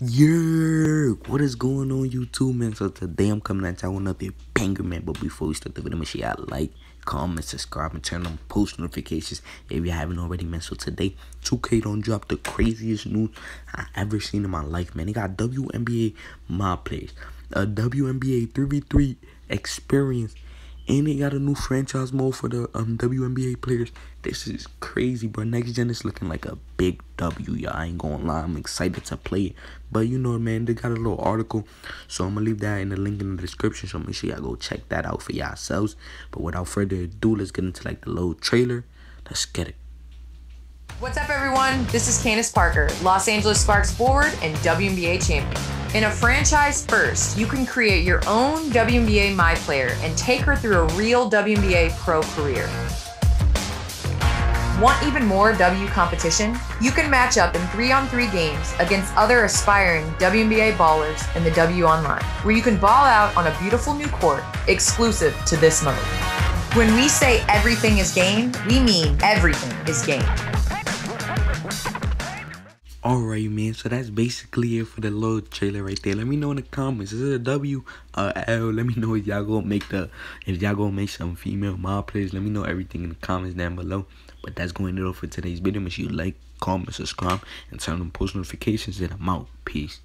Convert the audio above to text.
Yeah, what is going on YouTube, man? So today I'm coming at y'all with another banger, man. But before we start the video, make sure y'all like, comment, subscribe, and turn on post notifications if you haven't already, man. So today, 2K don't drop the craziest news I ever seen in my life, man. They got WNBA my players, a WNBA 3v3 experience, and they got a new franchise mode for the um WNBA players. This is crazy, bro. Next gen is looking like a big W, y'all. I ain't gonna lie. I'm excited to play it. But you know, man, they got a little article. So I'm gonna leave that in the link in the description. So make sure y'all go check that out for yourselves. But without further ado, let's get into like the little trailer. Let's get it. What's up, everyone? This is Candace Parker, Los Angeles Sparks forward and WNBA champion. In a franchise first, you can create your own WNBA My Player and take her through a real WNBA pro career. Want even more W competition? You can match up in 3 on 3 games against other aspiring WNBA ballers in the W Online, where you can ball out on a beautiful new court exclusive to this mode. When we say everything is game, we mean everything is game. Alright, man. So that's basically it for the little trailer right there. Let me know in the comments. Is it a W or? Let me know if y'all gonna make the if y'all gonna make some female mob players. Let me know everything in the comments down below. But that's going to do for today's video. Make sure you like, comment, subscribe, and turn on post notifications. And I'm out. Peace.